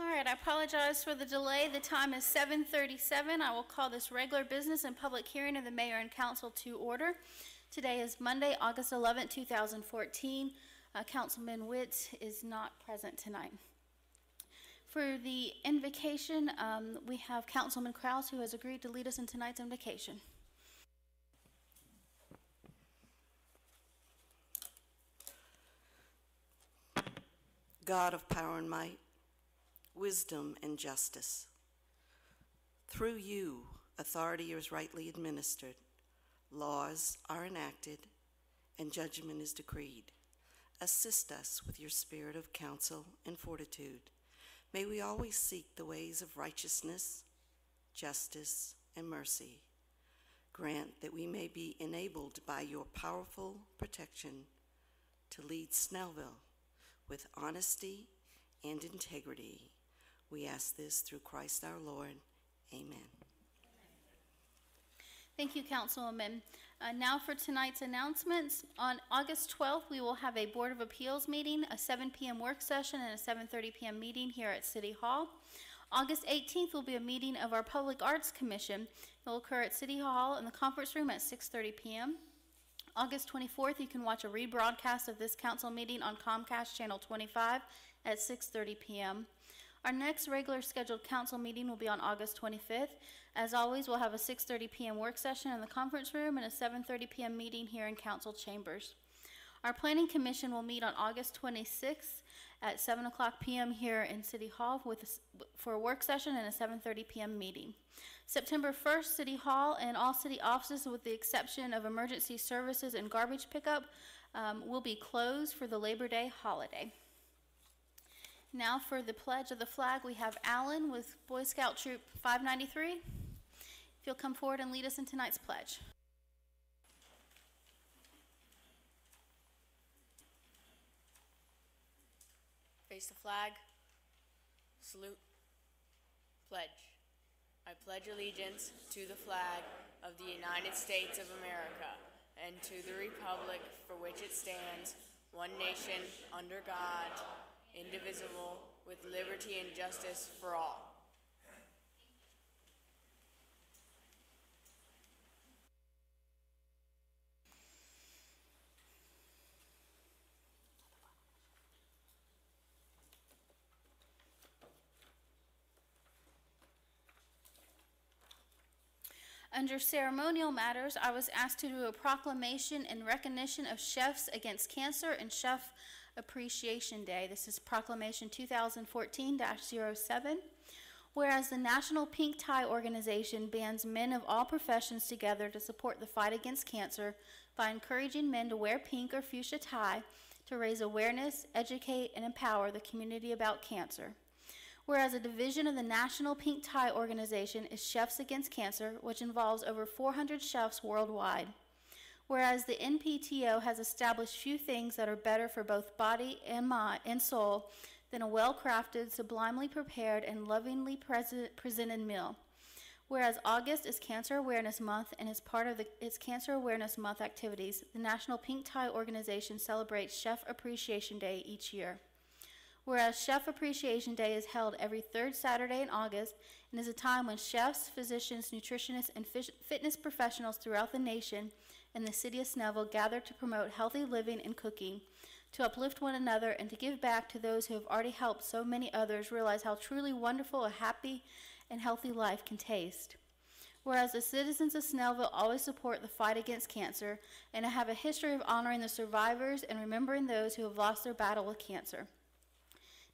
All right, I apologize for the delay. The time is 7:37. I will call this regular business and public hearing of the mayor and council to order. Today is Monday, August 11, 2014. Uh, Councilman Witt is not present tonight. For the invocation, um, we have Councilman Kraus, who has agreed to lead us in tonight's invocation. God of power and might, wisdom and justice. Through you, authority is rightly administered, laws are enacted, and judgment is decreed. Assist us with your spirit of counsel and fortitude. May we always seek the ways of righteousness, justice, and mercy. Grant that we may be enabled by your powerful protection to lead Snellville with honesty and integrity. We ask this through Christ our Lord. Amen. Thank you, Councilwoman. Uh, Now for tonight's announcements. On August 12th, we will have a Board of Appeals meeting, a 7 PM work session, and a 7:30 PM meeting here at City Hall. August 18th will be a meeting of our Public Arts Commission. It will occur at City Hall in the conference room at 6:30 PM. August 24th, you can watch a rebroadcast of this council meeting on Comcast Channel 25 at 6:30 PM. Our next regular scheduled council meeting will be on August 25th. As always, we'll have a 6:30 PM work session in the conference room and a 7:30 PM meeting here in council chambers. Our planning commission will meet on August 26th at 7 o'clock PM here in City Hall with, a for a work session and a 7:30 PM meeting. September 1st, City Hall and all city offices, with the exception of emergency services and garbage pickup, um, will be closed for the Labor Day holiday. Now for the pledge of the flag, we have Alan with Boy Scout Troop 593. If you'll come forward and lead us in tonight's pledge. Face the flag. Salute. Pledge. I pledge allegiance to the flag of the United States of America and to the republic for which it stands, one nation, under God, indivisible, with liberty and justice for all. Under ceremonial matters, I was asked to do a proclamation in recognition of Chefs Against Cancer and Chef Appreciation Day. This is Proclamation 2014-07. Whereas the National Pink Tie Organization bands men of all professions together to support the fight against cancer by encouraging men to wear pink or fuchsia tie to raise awareness, educate, and empower the community about cancer. Whereas a division of the National Pink Tie Organization is Chefs Against Cancer, which involves over 400 chefs worldwide. Whereas the NPTO has established few things that are better for both body and mind and soul than a well-crafted, sublimely prepared, and lovingly pres- presented meal. Whereas August is Cancer Awareness Month and is part of the, its Cancer Awareness Month activities, the National Pink Tie Organization celebrates Chef Appreciation Day each year. Whereas Chef Appreciation Day is held every third Saturday in August and is a time when chefs, physicians, nutritionists, and fitness professionals throughout the nation and the city of Snellville gather to promote healthy living and cooking, to uplift one another, and to give back to those who have already helped so many others realize how truly wonderful a happy and healthy life can taste. Whereas the citizens of Snellville always support the fight against cancer and I have a history of honoring the survivors and remembering those who have lost their battle with cancer.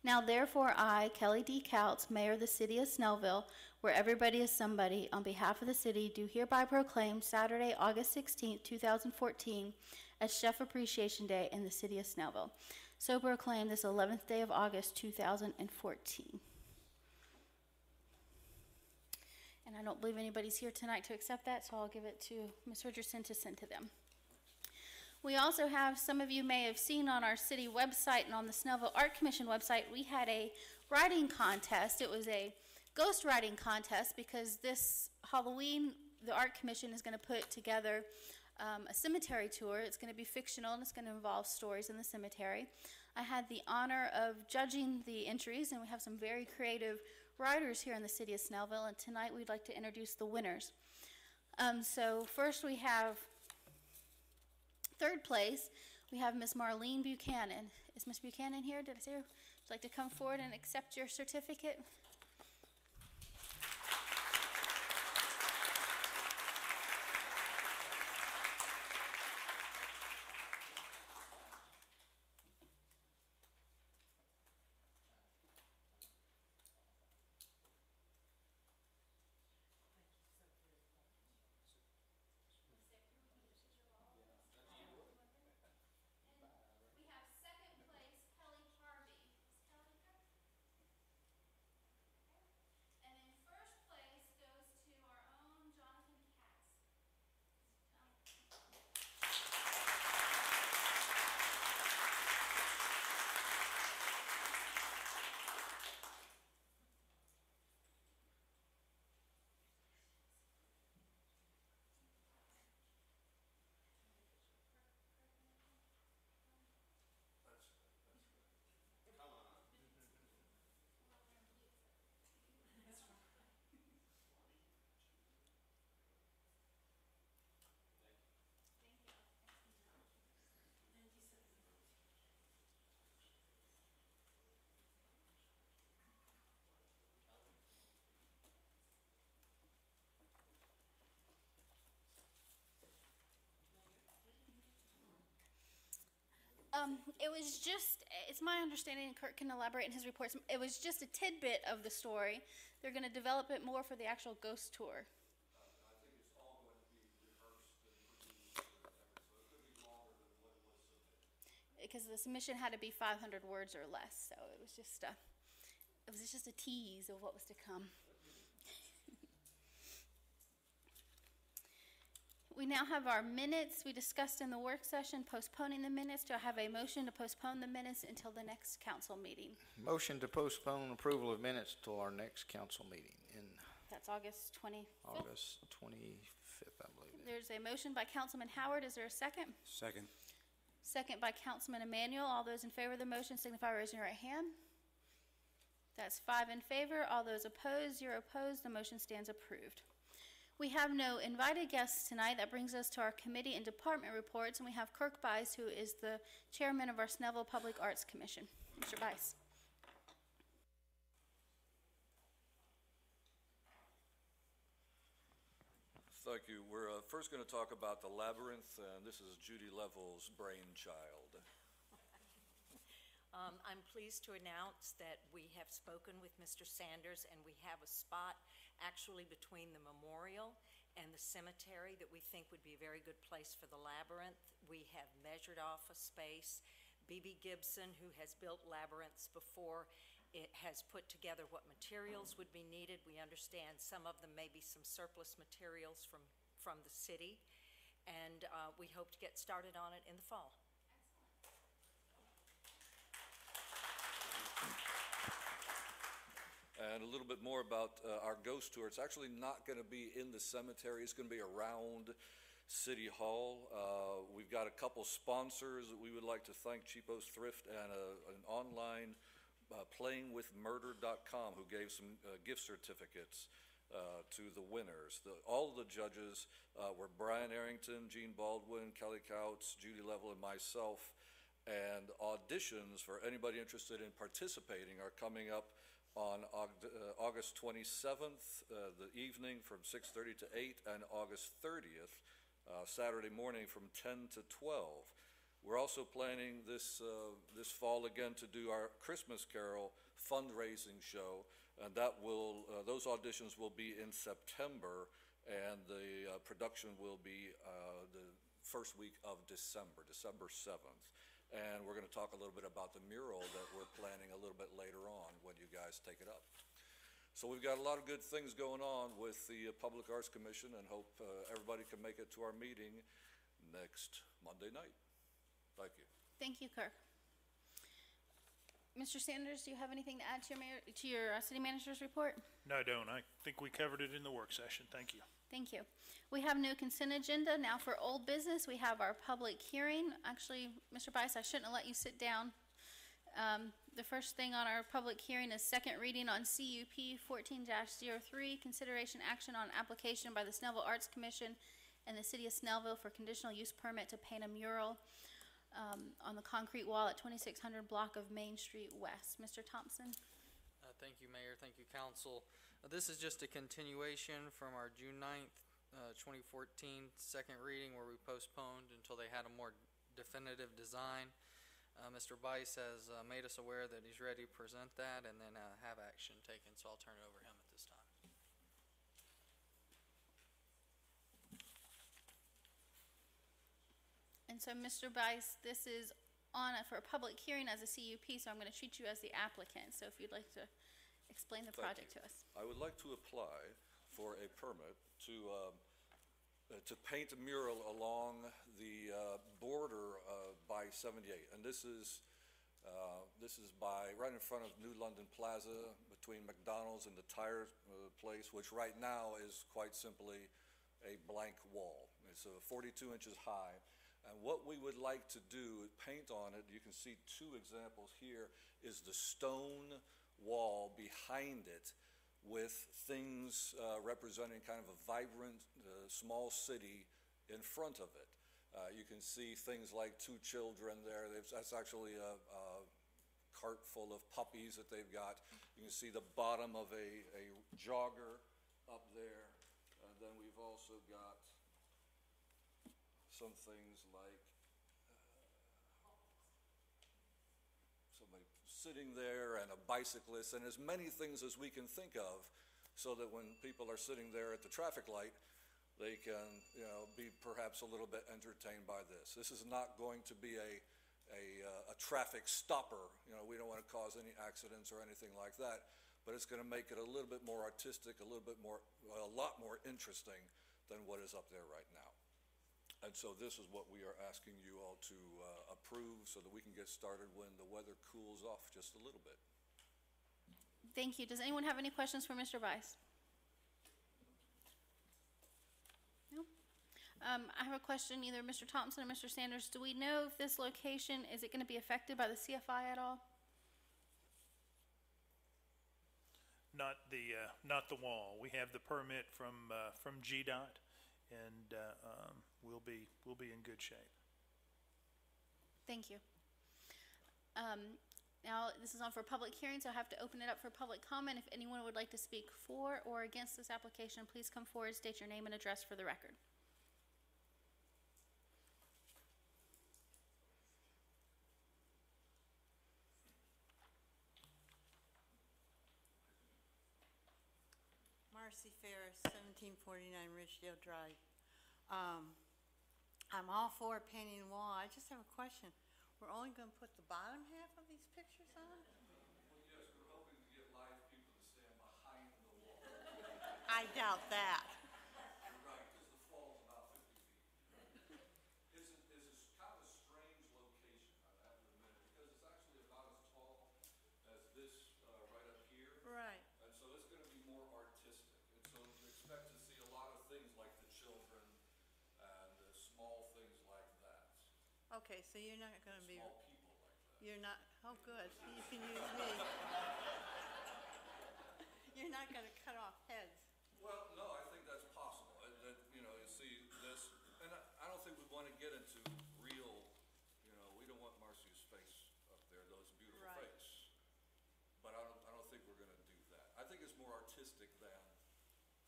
Now, therefore, I, Kelly D. Kautz, Mayor of the City of Snellville, where everybody is somebody, on behalf of the city, do hereby proclaim Saturday, August 16, 2014, as Chef Appreciation Day in the City of Snellville. So proclaim this 11th day of August, 2014. And I don't believe anybody's here tonight to accept that, so I'll give it to Ms. Richardson to send to them. We also have, some of you may have seen on our city website and on the Snellville Art Commission website, we had a writing contest. It was a ghost writing contest because this Halloween, the Art Commission is going to put together um, a cemetery tour. It's going to be fictional and it's going to involve stories in the cemetery. I had the honor of judging the entries, and we have some very creative writers here in the city of Snellville, and tonight we'd like to introduce the winners. Um, so first we have third place, we have Miss Marlene Buchanan. Is Miss Buchanan here? Did I see her? Would you like to come forward and accept your certificate? Um, it was just, it's my understanding, and Kurt can elaborate in his reports, it was just a tidbit of the story. They're gonna develop it more for the actual ghost tour. Because the submission had to be five hundred words or less, so it was just a, it was just a tease of what was to come. We now have our minutes. We discussed in the work session postponing the minutes. Do I have a motion to postpone the minutes until the next council meeting? Motion to postpone approval of minutes till our next council meeting in That's August twenty-fifth. August twenty-fifth, I believe. There's a motion by Councilman Howard. Is there a second? Second. Second by Councilman Emanuel. All those in favor of the motion signify by raising your right hand. That's five in favor. All those opposed, zero opposed. The motion stands approved. We have no invited guests tonight. That brings us to our committee and department reports, and we have Kirk Bice, who is the chairman of our Snellville Public Arts Commission. Mr. Bice. Thank you. We're uh, first going to talk about the labyrinth, and this is Judy Level's brainchild. Um, I'm pleased to announce that we have spoken with Mr. Sanders, and we have a spot actually between the memorial and the cemetery that we think would be a very good place for the labyrinth. We have measured off a space. B.B. Gibson, who has built labyrinths before, it has put together what materials would be needed. We understand some of them may be some surplus materials from, from the city, and uh, we hope to get started on it in the fall. And a little bit more about uh, our ghost tour. It's actually not going to be in the cemetery, it's going to be around City Hall. Uh, We've got a couple sponsors that we would like to thank Cheapos Thrift and a- an online uh, playingwithmurder.com who gave some uh, gift certificates uh, to the winners. The- All the judges uh, were Brian Arrington, Gene Baldwin, Kelly Kautz, Judy Level, and myself. And auditions for anybody interested in participating are coming up on uh, August 27th, uh, the evening from 6:30 to 8, and August 30th, uh, Saturday morning from 10 to 12. We're also planning this, uh, this fall again to do our Christmas Carol fundraising show, and that will, uh, those auditions will be in September, and the production will be the first week of December, December 7th. And we're going to talk a little bit about the mural that we're planning a little bit later on when you guys take it up. So we've got a lot of good things going on with the uh, Public Arts Commission and hope uh, everybody can make it to our meeting next Monday night. Thank you. Thank you, Kirk. Mr. Sanders, do you have anything to add to your mayor, to your uh, city manager's report? No, I don't. I think we covered it in the work session. Thank you. Thank you. We have no consent agenda. Now for old business, we have our public hearing. Actually, Mr. Bice, I shouldn't have let you sit down. Um, the first thing on our public hearing is second reading on CUP fourteen 3 consideration action on application by the Snellville Arts Commission and the city of Snellville for conditional use permit to paint a mural, um, on the concrete wall at twenty-six hundred block of Main Street West. Mr. Thompson? Uh, Thank you, Mayor. Thank you, Council. This is just a continuation from our June 9th, uh, 2014 second reading where we postponed until they had a more definitive design. Uh, Mr. Bice has uh, made us aware that he's ready to present that and then uh, have action taken, so I'll turn it over to him at this time. And so, Mr. Bice, this is on, for a public hearing as a CUP, so I'm gonna treat you as the applicant. So if you'd like to explain the Thank project you. to us. I would like to apply for a permit to, um, uh, to paint a mural along the uh, border uh, by 78. And this is, uh, this is by, right in front of New London Plaza, between McDonald's and the tire uh, place, which right now is quite simply a blank wall. It's uh, 42 inches high. And what we would like to do, is paint on it, you can see two examples here, is the stone wall behind it with things uh, representing kind of a vibrant, uh, small city in front of it. Uh, You can see things like two children there, There's- that's actually a a cart full of puppies that they've got. You can see the bottom of a a jogger up there. And then we've also got some things like somebody sitting there and a bicyclist and as many things as we can think of so that when people are sitting there at the traffic light, they can, you know, be perhaps a little bit entertained by this. This is not going to be a, a, uh, a traffic stopper, you know, we don't want to cause any accidents or anything like that, but it's going to make it a little bit more artistic, a little bit more, a lot more interesting than what is up there right now. And so this is what we are asking you all to uh, approve so that we can get started when the weather cools off just a little bit. Thank you. Does anyone have any questions for Mr. Bice? No? Um, I have a question, either Mr. Thompson or Mr. Sanders. Do we know if this location, is it gonna be affected by the CFI at all? Not the, uh, not the wall. We have the permit from, uh, from GDOT, and, uh, um, we'll be, we'll be in good shape. Thank you. Um, now, this is on for public hearing, so I have to open it up for public comment. If anyone would like to speak for or against this application, please come forward, state your name and address for the record. Marcy Ferris, seventeen forty-nine Ridgedale Drive. Um, I'm all for painting the wall. I just have a question. We're only gonna put the bottom half of these pictures on? Yes, we're hoping to get live people to stand behind the wall. I doubt that. You're right, because the fall's about fifty feet. It's, a- it's a kind of a strange location, I have to admit, because it's actually about as tall as this, uh, right up here. Right. And so it's gonna be more artistic, and so we expect to see a lot of things like the children and uh, small things like that, Okay, so you're not gonna be, small people like that. you're not, oh, good, you can use me. You're not gonna cut off heads. Well, no, I think that's possible, uh, that, you know, you see this, and I, I don't think we wanna get into real, you know, we don't want Marcy's face up there, those beautiful Right. face. But I don't, I don't think we're gonna do that. I think it's more artistic than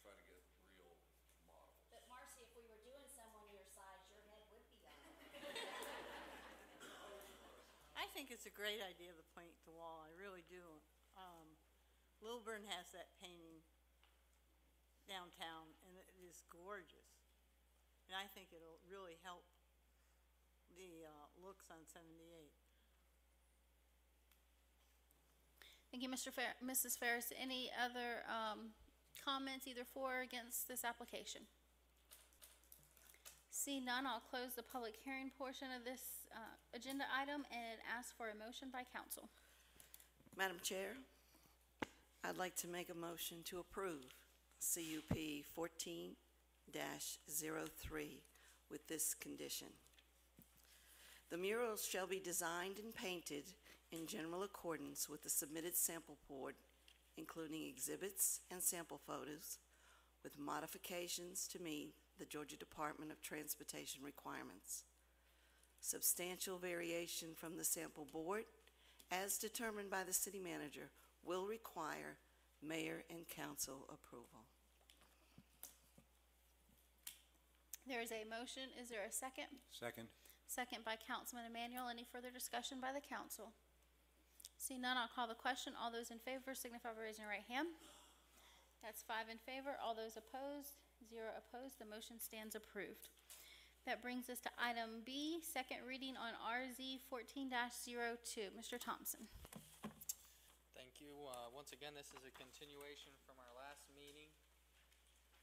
trying to get real models. But Marcy, if we were doing someone your size, your head would be on it. I think it's a great idea to paint the wall, I really do. Um, Lilburn has that painting downtown, and it is gorgeous. And I think it'll really help the, uh, looks on seventy-eight. Thank you, Mr. Fer- Mrs. Ferris. Any other, um, comments either for or against this application? See none, I'll close the public hearing portion of this, uh, agenda item and ask for a motion by council. Madam Chair, I'd like to make a motion to approve CUP fourteen 3 with this condition. The murals shall be designed and painted in general accordance with the submitted sample board, including exhibits and sample photos, with modifications to meet the Georgia Department of Transportation requirements. Substantial variation from the sample board, as determined by the city manager, will require mayor and council approval. There is a motion. Is there a second? Second. Second by Councilman Emanuel. Any further discussion by the council? See none, I'll call the question. All those in favor signify by raising your right hand. That's five in favor. All those opposed, zero opposed. The motion stands approved. That brings us to item B, second reading on RZ fourteen 2 Mr. Thompson. Thank you. Uh, once again, this is a continuation from our last meeting.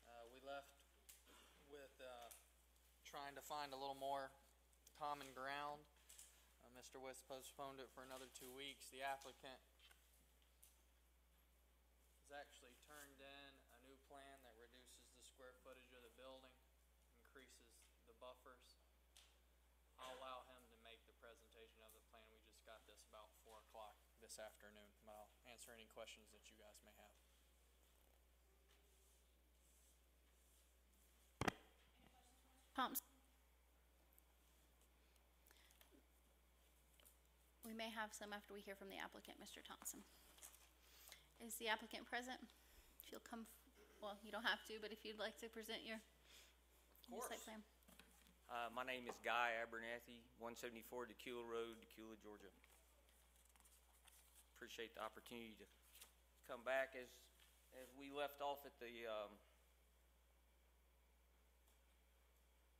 Uh, we left with, uh, trying to find a little more common ground. Uh, Mr. West postponed it for another two weeks. The applicant has actually turned in a new plan that reduces the square footage of the building, increases the buffers. I'll allow him to make the presentation of the plan. We just got this about four o'clock this afternoon, but I'll answer any questions that you guys may have. Thompson. We may have some after we hear from the applicant, Mr. Thompson. Is the applicant present? If you'll come, well, you don't have to, but if you'd like to present your your site course. plan. Uh, my name is Guy Abernathy, 174 Dacula Road, Dacula, Georgia. Appreciate the opportunity to come back as, as we left off at the, um,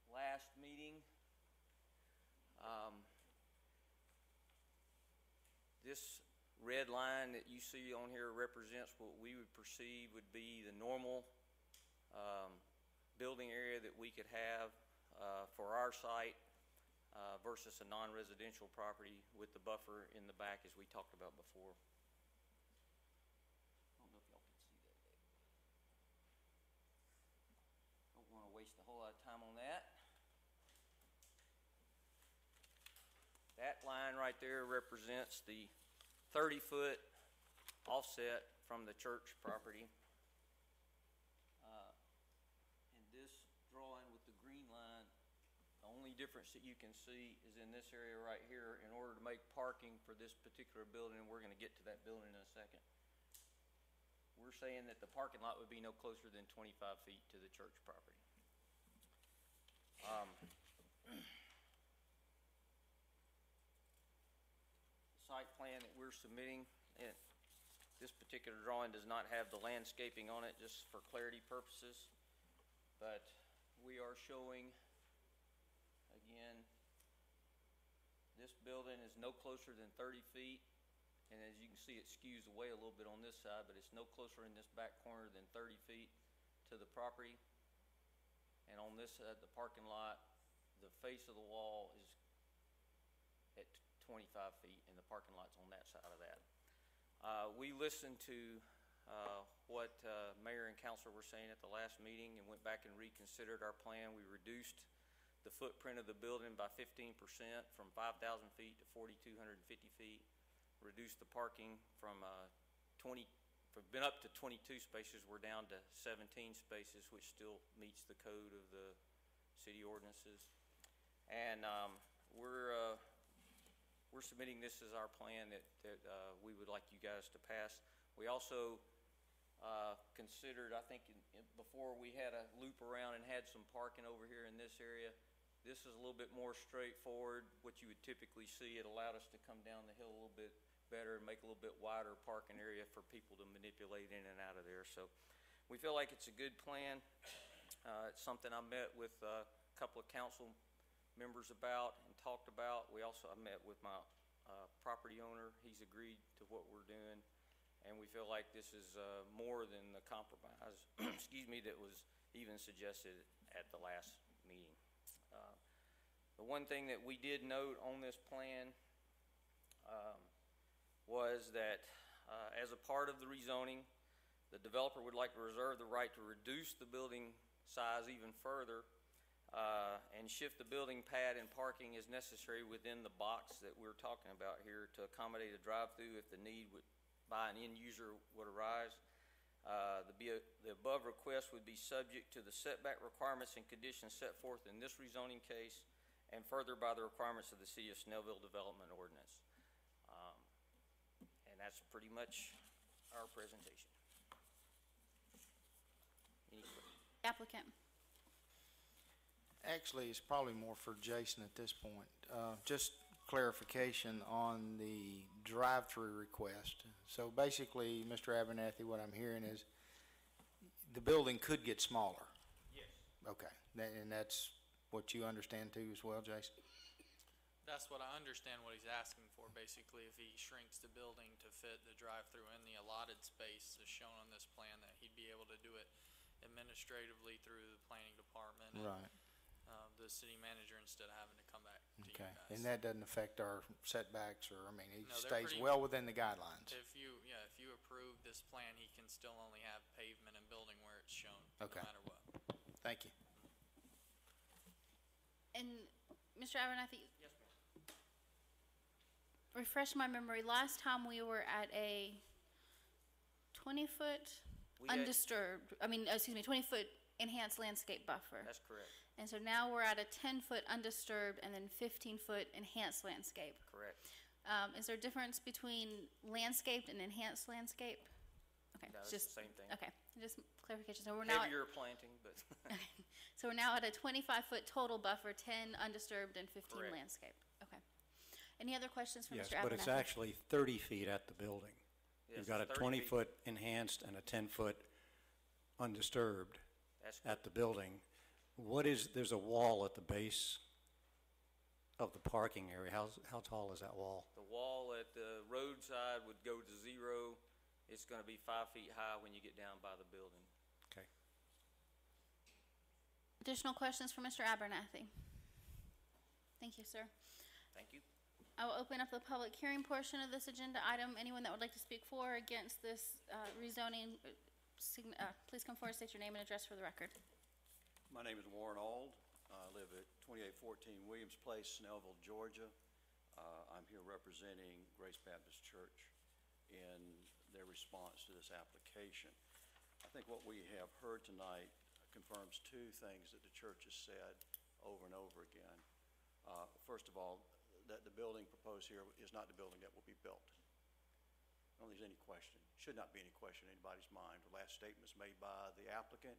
last meeting. Um, this red line that you see on here represents what we would perceive would be the normal, um, building area that we could have uh, for our site uh, versus a non-residential property with the buffer in the back as we talked about before. I don't know if y'all can see that. Don't want to waste a whole lot of time on that. That line right there represents the 30-foot offset from the church property. Uh, And this drawing with the green line, the only difference that you can see is in this area right here. In order to make parking for this particular building, and we're gonna get to that building in a second. We're saying that the parking lot would be no closer than twenty-five feet to the church property. Um, Site plan that we're submitting, it, this particular drawing does not have the landscaping on it, just for clarity purposes. But we are showing, again, this building is no closer than thirty feet. And as you can see, it skews away a little bit on this side, but it's no closer in this back corner than thirty feet to the property. And on this side, the parking lot, the face of the wall is at twenty-five feet, and the parking lot's on that side of that. Uh, we listened to, uh, what, uh, mayor and council were saying at the last meeting and went back and reconsidered our plan. We reduced the footprint of the building by fifteen percent from five thousand feet to forty-two hundred and fifty feet. Reduced the parking from, uh, twenty, from, been up to twenty-two spaces, we're down to seventeen spaces, which still meets the code of the city ordinances. And, um, we're, uh, we're submitting this as our plan that, that, uh, we would like you guys to pass. We also, uh, considered, I think, in, in, before we had a loop around and had some parking over here in this area. This is a little bit more straightforward, what you would typically see. It allowed us to come down the hill a little bit better and make a little bit wider parking area for people to manipulate in and out of there. So we feel like it's a good plan. Uh, it's something I met with a couple of council members about and talked about. We also, I met with my uh, property owner. He's agreed to what we're doing. And we feel like this is uh, more than the compromise, excuse me, that was even suggested at the last The one thing that we did note on this plan um, was that uh, as a part of the rezoning, the developer would like to reserve the right to reduce the building size even further uh, and shift the building pad and parking as necessary within the box that we're talking about here to accommodate a drive-through if the need would, by an end user would arise. Uh, The the above request would be subject to the setback requirements and conditions set forth in this rezoning case and further by the requirements of the City of Snellville Development Ordinance. Um, And that's pretty much our presentation. Any questions? Applicant. Actually, it's probably more for Jason at this point. Uh, Just clarification on the drive-through request. So basically, Mr. Abernathy, what I'm hearing is the building could get smaller. Yes. Okay, Tha- and that's what you understand too as well, Jason? That's what I understand what he's asking for, basically, if he shrinks the building to fit the drive-through in the allotted space as shown on this plan, that he'd be able to do it administratively through the planning department. and, Right, uh, the city manager instead of having to come back to you okay. guys. And that doesn't affect our setbacks or, I mean, he No, they're stays pretty- well within the guidelines. If you, yeah, if you approve this plan, he can still only have pavement and building where it's shown, no Okay. matter what. Thank you. And Mr. Abernathy, Yes, ma'am. refresh my memory, last time we were at a twenty-foot We had- undisturbed, I mean, excuse me, twenty-foot enhanced landscape buffer. That's correct, And so now we're at a ten-foot undisturbed and then fifteen-foot enhanced landscape. correct. Um, is there a difference between landscaped and enhanced landscape? Okay, No, it's just, the same thing. okay, just clarification, so we're now, Heavier planting, but so we're now at a twenty-five foot total buffer, ten undisturbed and fifteen Correct. landscape, okay. Any other questions for Yes, Mr. Abernathy? but it's actually 30 feet at the building. Yes, You've got a 30 feet. 20-foot enhanced and a 10-foot undisturbed that's at the building. What is, there's a wall at the base of the parking area. How, how tall is that wall? The wall at the roadside would go to zero. It's gonna be five feet high when you get down by the building. Okay. Additional questions for Mr. Abernathy? Thank you, sir. Thank you. I will open up the public hearing portion of this agenda item. Anyone that would like to speak for or against this uh, rezoning, uh, sign- uh, please come forward, state your name and address for the record. My name is Warren Auld. I live at 2814 Williams Place, Snellville, Georgia. Uh, I'm here representing Grace Baptist Church in their response to this application. I think what we have heard tonight confirms two things that the church has said over and over again. Uh, First of all, that the building proposed here is not the building that will be built. I don't think there's any question, should not be any question in anybody's mind. The last statement was made by the applicant.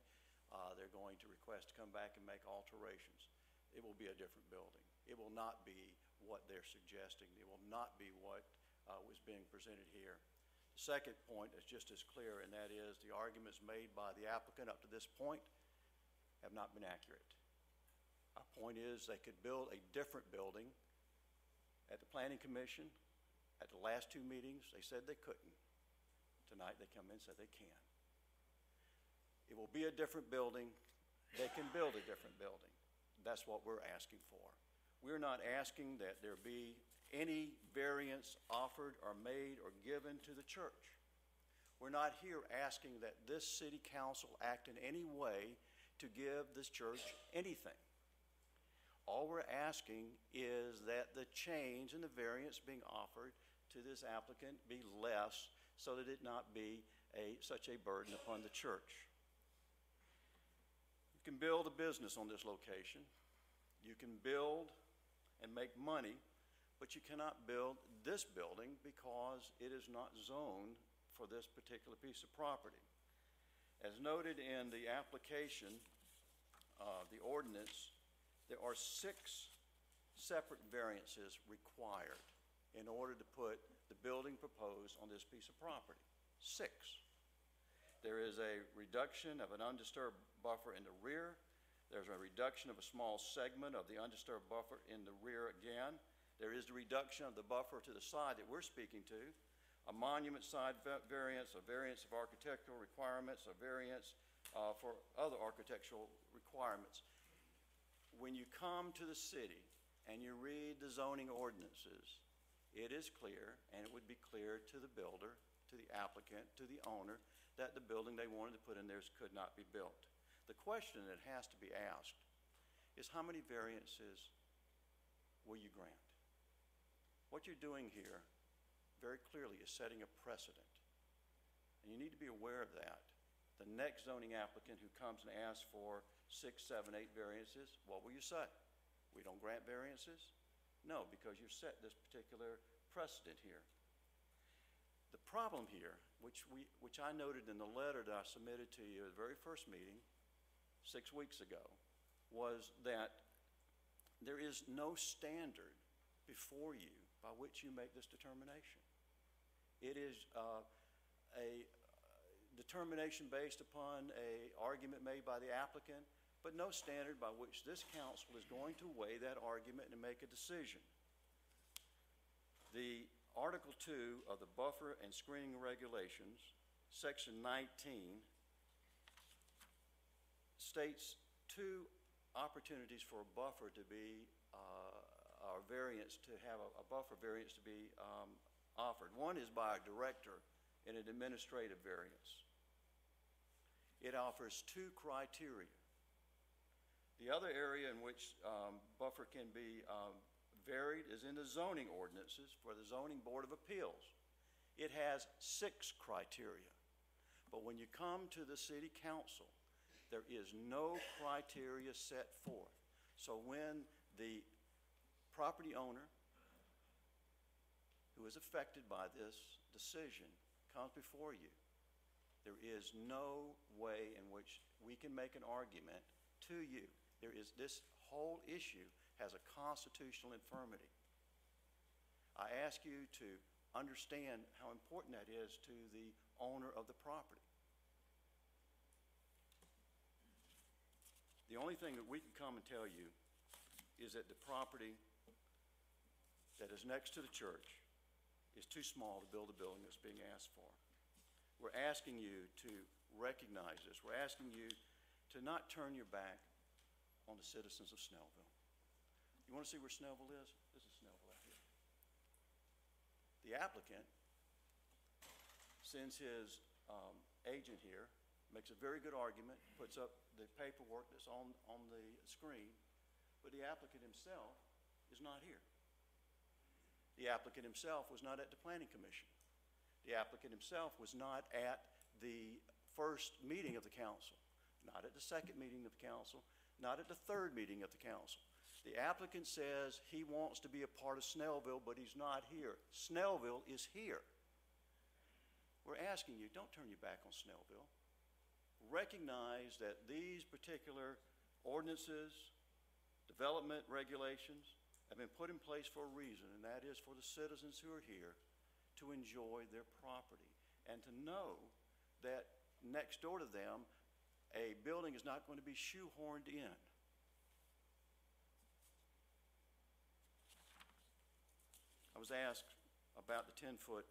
Uh, They're going to request to come back and make alterations. It will be a different building. It will not be what they're suggesting. It will not be what uh, was being presented here. The second point is just as clear, and that is the arguments made by the applicant up to this point have not been accurate. Our point is they could build a different building. At the planning commission, at the last two meetings, they said they couldn't. Tonight, they come in and said they can. It will be a different building. They can build a different building. That's what we're asking for. We're not asking that there be any variance offered or made or given to the church. We're not here asking that this city council act in any way to give this church anything. All we're asking is that the change and the variance being offered to this applicant be less so that it not be a, such a burden upon the church. You can build a business on this location. You can build and make money, but you cannot build this building because it is not zoned for this particular piece of property. As noted in the application, uh, the ordinance, there are six separate variances required in order to put the building proposed on this piece of property. Six. There is a reduction of an undisturbed buffer in the rear. There's a reduction of a small segment of the undisturbed buffer in the rear again. There is the reduction of the buffer to the side that we're speaking to, a monument side variance, a variance of architectural requirements, a variance uh, for other architectural requirements. When you come to the city and you read the zoning ordinances, it is clear, and it would be clear to the builder, to the applicant, to the owner, that the building they wanted to put in there could not be built. The question that has to be asked is how many variances will you grant? What you're doing here very clearly is setting a precedent. And you need to be aware of that. The next zoning applicant who comes and asks for six, seven, eight variances, what will you say? We don't grant variances? No, because you've set this particular precedent here. The problem here, which we, which I noted in the letter that I submitted to you at the very first meeting, six weeks ago, was that there is no standard before you by which you make this determination. It is uh, a determination based upon a argument made by the applicant, but no standard by which this council is going to weigh that argument and make a decision. The Article 2 of the Buffer and Screening Regulations, Section 19, states two opportunities for a buffer to be, uh, or variance to have a, a buffer variance to be um, offered. One is by a director in an administrative variance. It offers two criteria. The other area in which um, buffer can be um, varied is in the zoning ordinances for the Zoning Board of Appeals. It has six criteria. But when you come to the city council, there is no criteria set forth. So when the property owner who is affected by this decision comes before you, there is no way in which we can make an argument to you. There is, this whole issue has a constitutional infirmity. I ask you to understand how important that is to the owner of the property. The only thing that we can come and tell you is that the property that is next to the church is too small to build a building that's being asked for. We're asking you to recognize this. We're asking you to not turn your back on the citizens of Snellville. You want to see where Snellville is? This is Snellville out here. The applicant sends his um, agent here, makes a very good argument, puts up the paperwork that's on, on the screen, but the applicant himself is not here. The applicant himself was not at the planning commission. The applicant himself was not at the first meeting of the council, not at the second meeting of the council, not at the third meeting of the council. The applicant says he wants to be a part of Snellville, but he's not here. Snellville is here. We're asking you, don't turn your back on Snellville. Recognize that these particular ordinances, development regulations, have been put in place for a reason, and that is for the citizens who are here to enjoy their property and to know that next door to them, a building is not going to be shoehorned in. I was asked about the 10-foot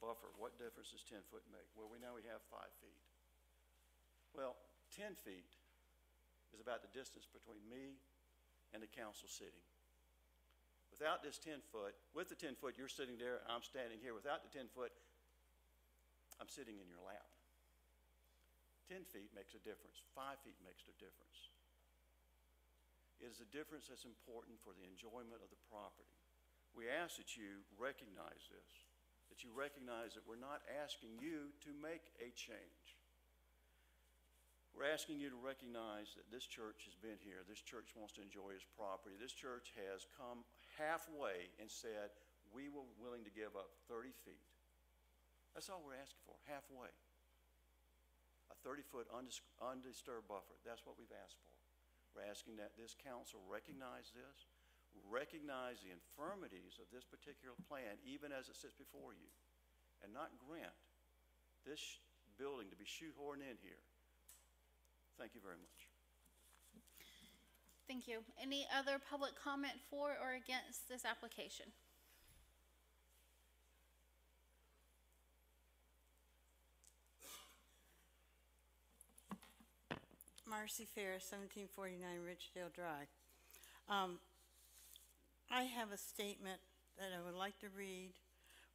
buffer. What difference does 10 foot make? Well, we know we have five feet. Well, 10 feet is about the distance between me and the council sitting. Without this 10 foot, with the 10 foot, you're sitting there, I'm standing here. Without the 10 foot, I'm sitting in your lap. 10 feet makes a difference. Five feet makes a difference. It is a difference that's important for the enjoyment of the property. We ask that you recognize this, that you recognize that we're not asking you to make a change. We're asking you to recognize that this church has been here. This church wants to enjoy its property. This church has come halfway and said, we were willing to give up 30 feet. That's all we're asking for, halfway. A 30-foot undisturbed buffer. That's what we've asked for. We're asking that this council recognize this, recognize the infirmities of this particular plan, even as it sits before you, and not grant this building to be shoehorned in here Thank you very much. Thank you. Any other public comment for or against this application? Marcy Ferris, 1749 Ridgedale Drive. Um, I have a statement that I would like to read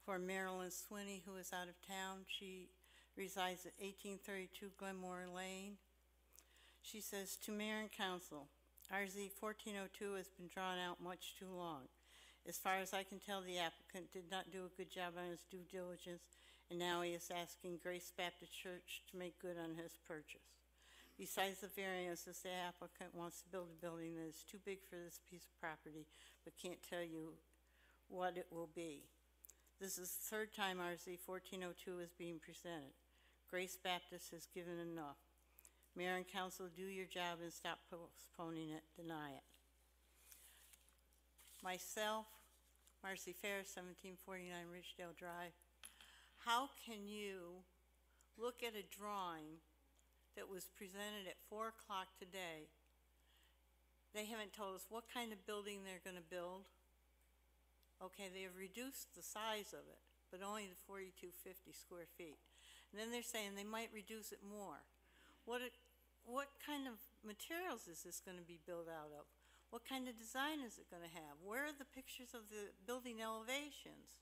for Marilyn Swinney, who is out of town. She resides at 1832 Glenmore Lane. She says, To Mayor and Council, RZ 1402 has been drawn out much too long. As far as I can tell, the applicant did not do a good job on his due diligence, and now he is asking Grace Baptist Church to make good on his purchase. Besides the variances, the applicant wants to build a building that is too big for this piece of property, but can't tell you what it will be. This is the third time RZ 1402 is being presented. Grace Baptist has given enough. Mayor and council, do your job and stop postponing it, deny it. Myself, Marcy Fair, 1749 Ridgedale Drive. How can you look at a drawing that was presented at 4 o'clock today? They haven't told us what kind of building they're going to build. Okay, they have reduced the size of it, but only to 4250 square feet. And then they're saying they might reduce it more. What, what kind of materials is this going to be built out of? What kind of design is it going to have? Where are the pictures of the building elevations?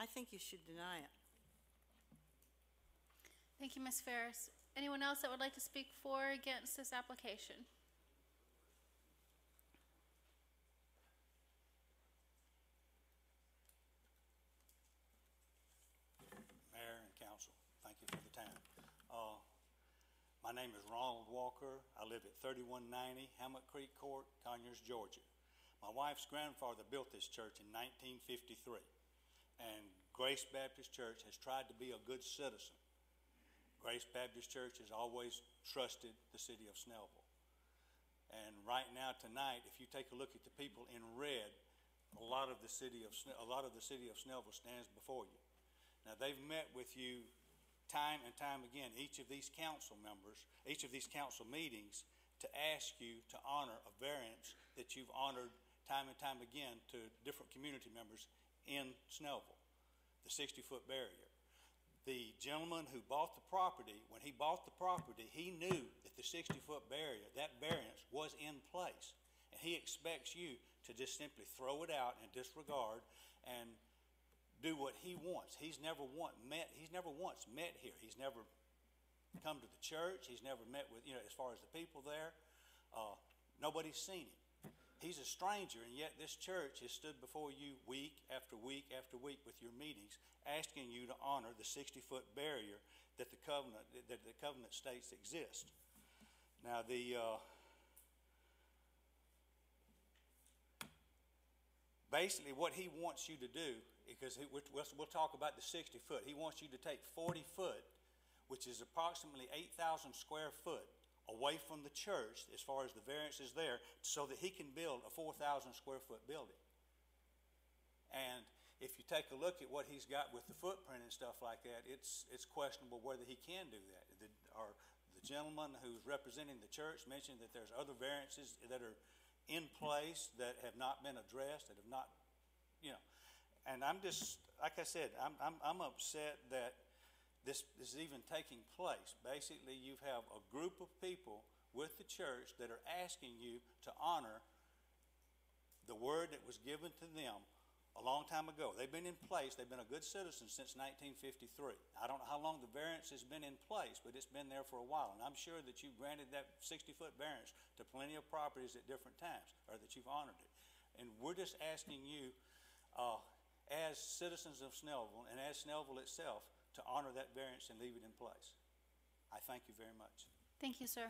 I think you should deny it. Thank you, Ms. Ferris. Anyone else that would like to speak for or against this application? Mayor and council, thank you for the time. Uh, My name is Ronald Walker. I live at 3190 Hammock Creek Court, Conyers, Georgia. My wife's grandfather built this church in 1953, and Grace Baptist Church has tried to be a good citizen. Grace Baptist Church has always trusted the city of Snellville. And right now, tonight, if you take a look at the people in red, a lot of the city of, a lot of the city of Snellville stands before you. Now, they've met with you time and time again, each of these council members, each of these council meetings, to ask you to honor a variance that you've honored time and time again to different community members in Snellville, the 60-foot barrier. The gentleman who bought the property, when he bought the property, he knew that the 60-foot barrier, that variance, was in place. And he expects you to just simply throw it out and disregard and do what he wants. He's never want, met, he's never once met here. He's never come to the church. He's never met with, you know, as far as the people there. Uh, nobody's seen him. He's a stranger, and yet this church has stood before you week after week after week with your meetings, asking you to honor the 60-foot barrier that the covenant, that the covenant states exist. Now, the, uh, basically what he wants you to do, because we'll, talk about the 60 foot, he wants you to take 40 foot, which is approximately 8,000 square foot, away from the church as far as the variance is there, so that he can build a 4,000 square foot building. And if you take a look at what he's got with the footprint and stuff like that, it's, it's questionable whether he can do that. The, the gentleman who's representing the church mentioned that there's other variances that are in place that have not been addressed, that have not, you know. And I'm just, like I said, I'm, I'm, I'm upset that this, this is even taking place. Basically, you have a group of people with the church that are asking you to honor the word that was given to them a long time ago. They've been in place, they've been a good citizen since 1953. I don't know how long the variance has been in place, but it's been there for a while. And I'm sure that you've granted that 60-foot variance to plenty of properties at different times, or that you've honored it. And we're just asking you, uh, as citizens of Snellville and as Snellville itself, to honor that variance and leave it in place. I thank you very much. Thank you, sir.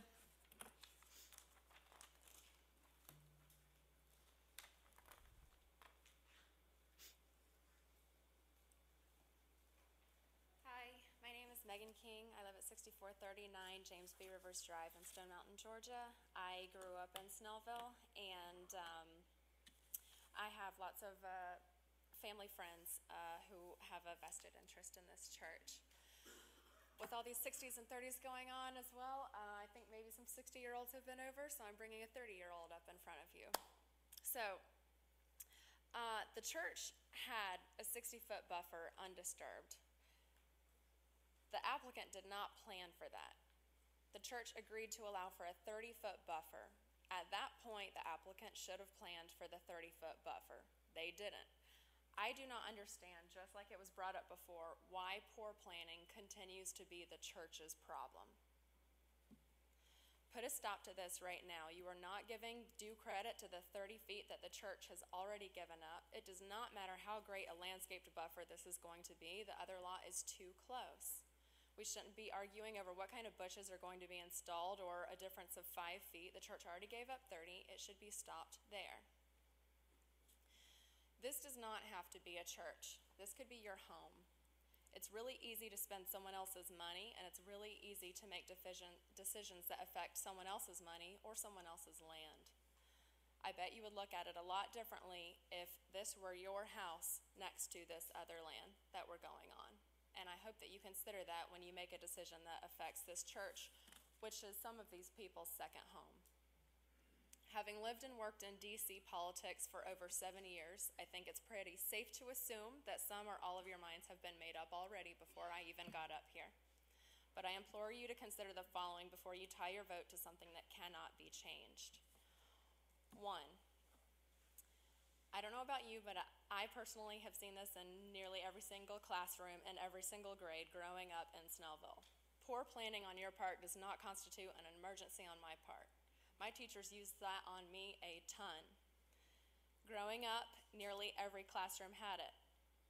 Hi, my name is Megan King. I live at 6439 James B. Rivers Drive in Stone Mountain, Georgia. I grew up in Snellville, and um, I have lots of uh, family friends uh, who have a vested interest in this church. With all these 60s and 30s going on as well, uh, I think maybe some 60 year olds have been over, so I'm bringing a 30 year old up in front of you. So, uh, the church had a 60 foot buffer undisturbed. The applicant did not plan for that. The church agreed to allow for a 30 foot buffer. At that point, the applicant should have planned for the 30 foot buffer. They didn't. I do not understand, just like it was brought up before, why poor planning continues to be the church's problem. put a stop to this right now. You are not giving due credit to the 30 feet that the church has already given up. It does not matter how great a landscaped buffer this is going to be, the other lot is too close. We shouldn't be arguing over what kind of bushes are going to be installed or a difference of five feet. The church already gave up 30, it should be stopped there. This does not have to be a church. This could be your home. It's really easy to spend someone else's money, and it's really easy to make decision, decisions that affect someone else's money or someone else's land. I bet you would look at it a lot differently if this were your house next to this other land that we're going on. And I hope that you consider that when you make a decision that affects this church, which is some of these people's second home. Having lived and worked in DC politics for over seven years, I think it's pretty safe to assume that some or all of your minds have been made up already before I even got up here. But I implore you to consider the following before you tie your vote to something that cannot be changed. One, I don't know about you, but I personally have seen this in nearly every single classroom and every single grade growing up in Snellville. Poor planning on your part does not constitute an emergency on my part. My teachers used that on me a ton. Growing up, nearly every classroom had it.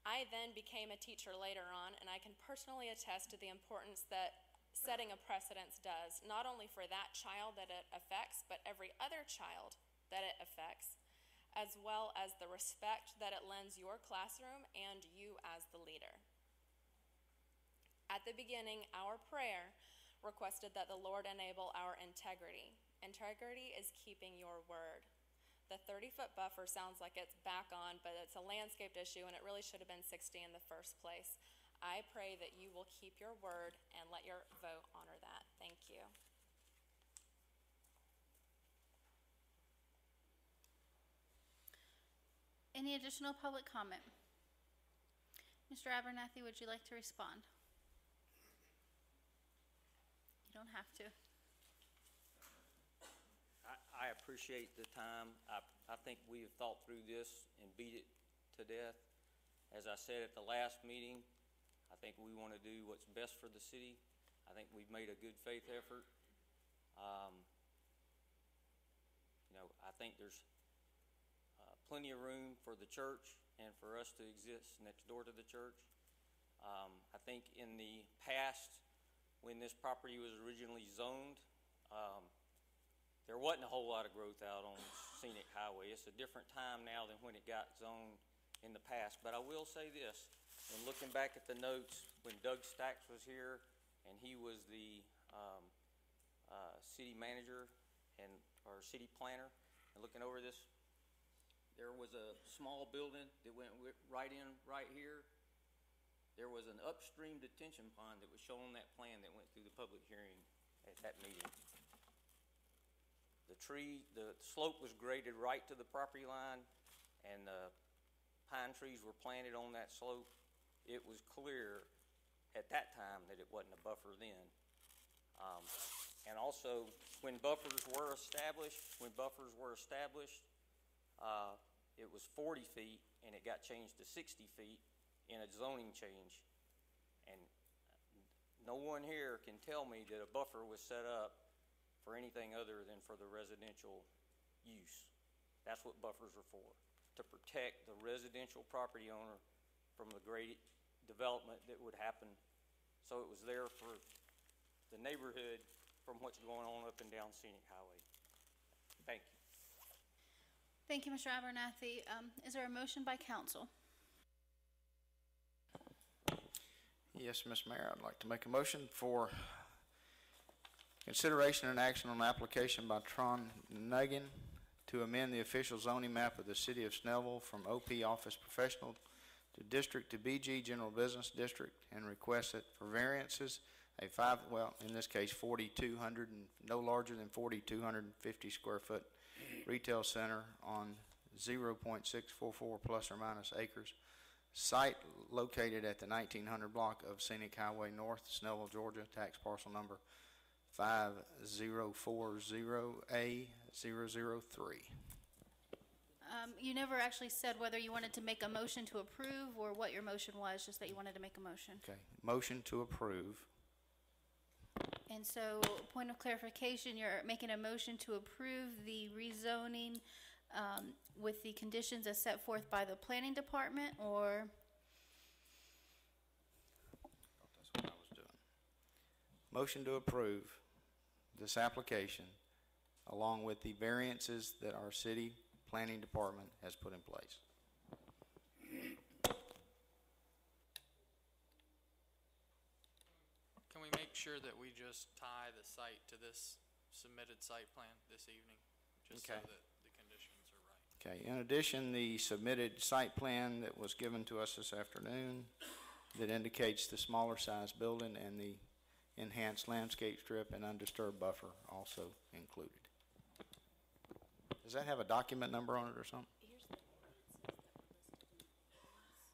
I then became a teacher later on, and I can personally attest to the importance that setting a precedence does, not only for that child that it affects, but every other child that it affects, as well as the respect that it lends your classroom and you as the leader. At the beginning, our prayer requested that the Lord enable our integrity. Integrity is keeping your word. The 30 foot buffer sounds like it's back on, but it's a landscaped issue and it really should have been 60 in the first place. I pray that you will keep your word and let your vote honor that. Thank you. Any additional public comment? Mr. Abernathy, would you like to respond? You don't have to. I, appreciate the time. I, I think we have thought through this and beat it to death. As I said at the last meeting, I think we want to do what's best for the city. I think we've made a good faith effort. Um, you know, I think there's uh, plenty of room for the church and for us to exist next door to the church. Um, I think in the past, when this property was originally zoned, um, there wasn't a whole lot of growth out on Scenic Highway. It's a different time now than when it got zoned in the past. But I will say this, when looking back at the notes, when Doug Stacks was here and he was the um, uh, city manager and, or city planner, and looking over this, there was a small building that went right in, right here. There was an upstream detention pond that was shown on that plan that went through the public hearing at that meeting. The tree, the slope was graded right to the property line, and the pine trees were planted on that slope. It was clear at that time that it wasn't a buffer then. Um, and also, when buffers were established, when buffers were established, uh, it was forty feet, and it got changed to sixty feet in a zoning change. And no one here can tell me that a buffer was set up for anything other than for the residential use. That's what buffers are for, to protect the residential property owner from the great development that would happen. So it was there for the neighborhood from what's going on up and down Scenic Highway. Thank you. Thank you, Mr. Abernathy. Um, is there a motion by council? Yes, Ms. Mayor, I'd like to make a motion for consideration and action on application by Tron Nugent to amend the official zoning map of the city of Snellville from OP Office Professional to District to BG General Business District and request it for variances, a five, well, in this case, forty-two hundred and, no larger than forty-two hundred and fifty square foot retail center on zero point six four four plus or minus acres. Site located at the nineteen hundred block of Scenic Highway North, Snellville, Georgia, tax parcel number five zero four zero A zero zero three. Um, you never actually said whether you wanted to make a motion to approve or what your motion was, just that you wanted to make a motion. Okay, motion to approve. And so, point of clarification, you're making a motion to approve the rezoning um, with the conditions as set forth by the planning department, or? That's what I was doing. Motion to approve this application along with the variances that our city planning department has put in place. Can we make sure that we just tie the site to this submitted site plan this evening? Just so that the conditions are right. Okay, in addition, the submitted site plan that was given to us this afternoon that indicates the smaller size building and the enhanced landscape strip and undisturbed buffer also included. Does that have a document number on it or something? Here's the ordinances that were listed in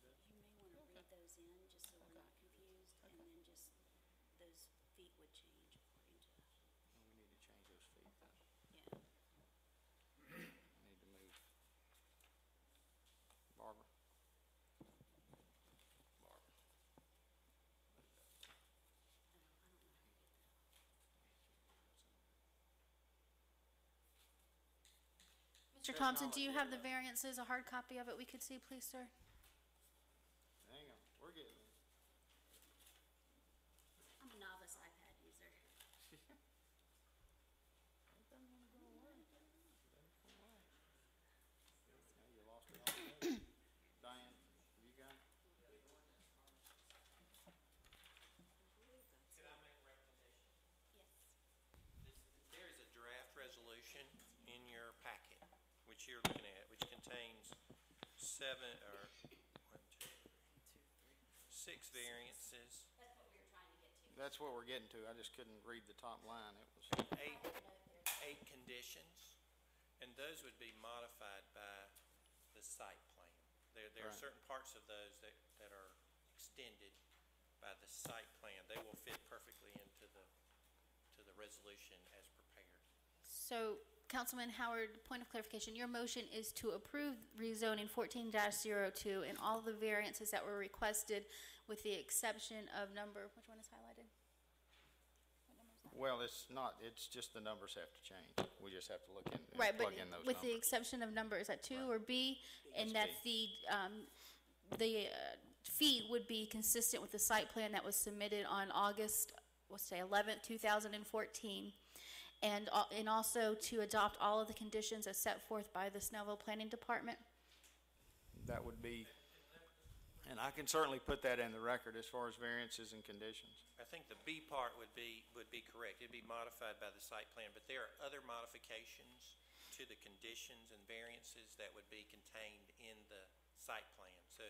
these. You may wanna read those in, just so we're not confused, and then just, those feet would change according to, We need to change those feet then. yeah. Need to move. Barbara? Barbara. Mr. Thompson, do you have the variances, a hard copy of it we could see, please, sir? Hang on, we're getting there. I'm a novice iPad user. Now you lost it all. Diane, you got it? There is a draft resolution in your packet, which you're looking at, which contains seven, or, one, two, six variances, That's what we're getting to. I just couldn't read the top line. It was, eight, eight conditions, and those would be modified by the site plan. There, there are Right. certain parts of those that, that are extended by the site plan. They will fit perfectly into the, to the resolution as prepared. So, Councilman Howard, point of clarification, your motion is to approve rezoning fourteen 2 and all the variances that were requested with the exception of number, which one is highlighted? Is well, it's not, it's just the numbers have to change. We just have to look in Right, but plug in those with the exception of number, is that two or B? And It's that the, um, the uh, fee would be consistent with the site plan that was submitted on August, let's say eleventh, two thousand and fourteen. And, also to adopt all of the conditions as set forth by the Snellville Planning Department. That would be, and I can certainly put that in the record as far as variances and conditions. I think the B part would be, would be correct. It'd be modified by the site plan, but there are other modifications to the conditions and variances that would be contained in the site plan. So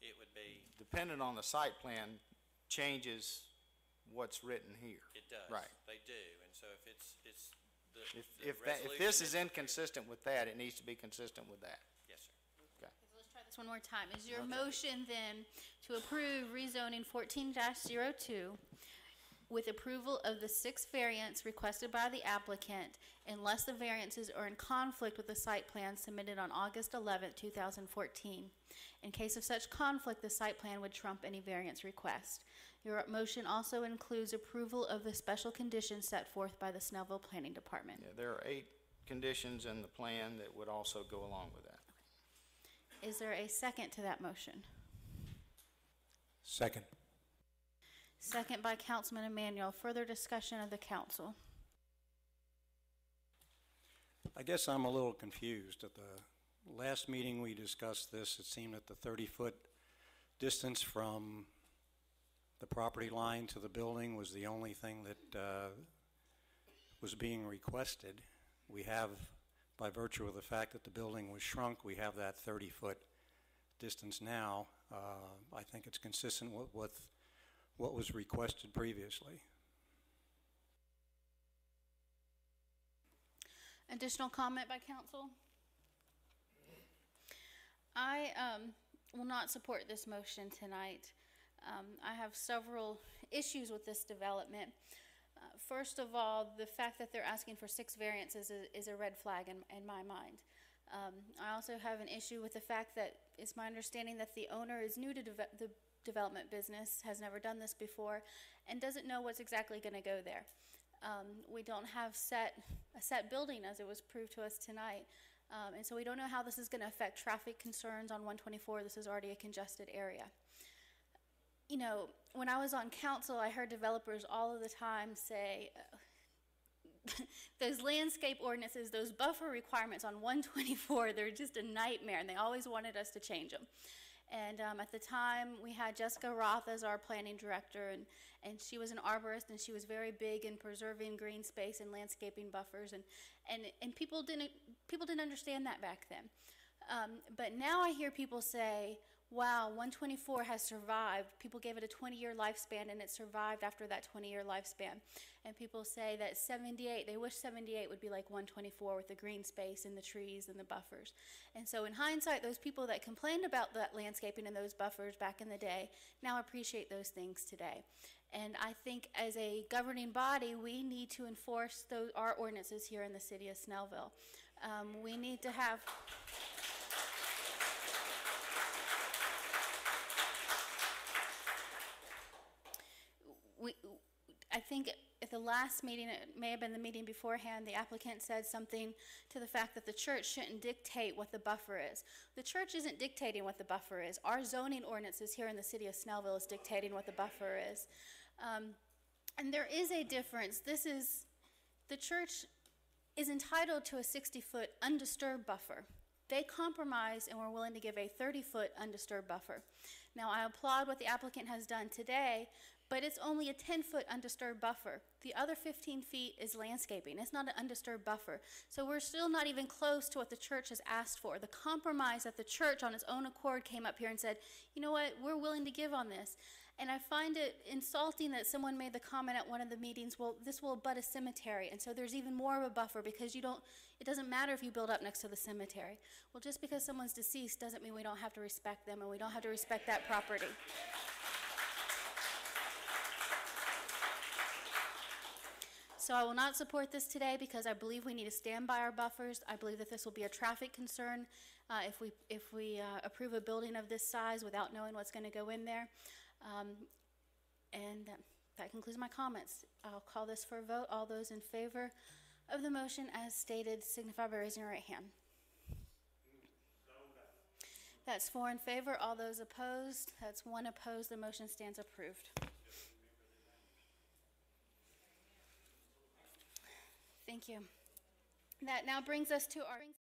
it would be, Dependent on the site plan, changes what's written here. it does. Right. They do, and so if it's, it's the. If, the if that, if this is inconsistent with that, it needs to be consistent with that. Yes, sir. Okay. So let's try this one more time. Is your motion then to approve rezoning fourteen 2 with approval of the six variants requested by the applicant unless the variances are in conflict with the site plan submitted on August eleventh, two thousand fourteen? In case of such conflict, the site plan would trump any variance request. Your motion also includes approval of the special conditions set forth by the Snellville Planning Department. Yeah, there are eight conditions in the plan that would also go along with that. Is there a second to that motion? Second. Second by Councilman Emanuel. Further discussion of the council. I guess I'm a little confused. At the last meeting we discussed this, it seemed that the 30-foot distance from the property line to the building was the only thing that uh, was being requested. We have, by virtue of the fact that the building was shrunk, we have that 30-foot distance now. Uh, I think it's consistent with- with what was requested previously. Additional comment by council? I um, will not support this motion tonight. Um, I have several issues with this development. Uh, First of all, the fact that they're asking for six variances is, is a red flag in, in my mind. Um, I also have an issue with the fact that it's my understanding that the owner is new to the development business, has never done this before, and doesn't know what's exactly going to go there. Um, we don't have set a set building as it was proved to us tonight, um, and so we don't know how this is going to affect traffic concerns on 124. This is already a congested area. You know, when I was on council, I heard developers all of the time say, those landscape ordinances, those buffer requirements on 124, they're just a nightmare, and they always wanted us to change them. And um, at the time, we had Jessica Roth as our planning director, and, and she was an arborist, and she was very big in preserving green space and landscaping buffers, and, and, and people, didn't, people didn't understand that back then. Um, but now I hear people say, wow, 124 has survived. People gave it a 20 year lifespan and it survived after that 20 year lifespan. And people say that 78, they wish 78 would be like 124 with the green space and the trees and the buffers. And so, in hindsight, those people that complained about that landscaping and those buffers back in the day now appreciate those things today. And I think as a governing body, we need to enforce those, our ordinances here in the city of Snellville. Um, we need to have. we, I think the last meeting, it may have been the meeting beforehand, the applicant said something to the fact that the church shouldn't dictate what the buffer is. The church isn't dictating what the buffer is. Our zoning ordinances here in the city of Snellville is dictating what the buffer is. Um, and there is a difference. This is, the church is entitled to a 60 foot undisturbed buffer. They compromised and were willing to give a 30 foot undisturbed buffer. Now, I applaud what the applicant has done today, but it's only a 10 foot undisturbed buffer. The other 15 feet is landscaping. It's not an undisturbed buffer. So we're still not even close to what the church has asked for. The compromise that the church on its own accord came up here and said, you know what, we're willing to give on this. And I find it insulting that someone made the comment at one of the meetings, well, this will abut a cemetery. And so there's even more of a buffer because you don't, it doesn't matter if you build up next to the cemetery. Well, just because someone's deceased doesn't mean we don't have to respect them and we don't have to respect that property. So I will not support this today because I believe we need to stand by our buffers. I believe that this will be a traffic concern uh, if we, if we uh, approve a building of this size without knowing what's going to go in there. Um, and that, that concludes my comments. I'll call this for a vote. All those in favor of the motion as stated signify by raising your right hand. That's four in favor. All those opposed, that's one opposed. The motion stands approved. Thank you. That now brings us to our